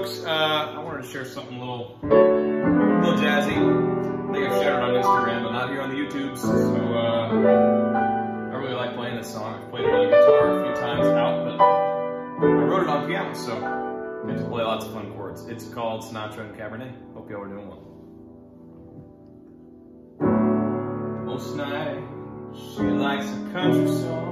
folks, uh, I wanted to share something a little, a little jazzy. I think I've shared it on Instagram, but not here on the YouTube. So uh, I really like playing this song. I've played it on guitar a few times out, but I wrote it on piano, so I get to play lots of fun chords. It's called Sinatra and Cabernet. Hope y'all are doing well. Most night, she likes a country song.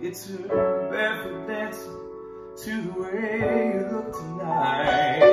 Gets her barefoot dancing to the way you look tonight.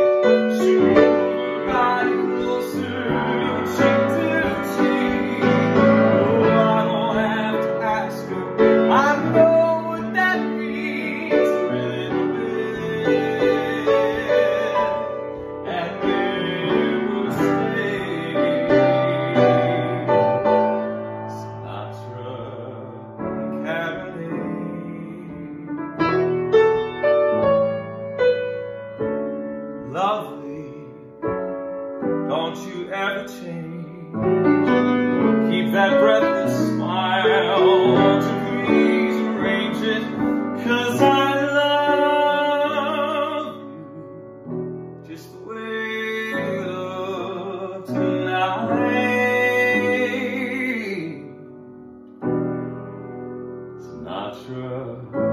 Don't you ever change. Keep that breathless smile to please arrange it. Cause I love you just the way you look tonight. Sinatra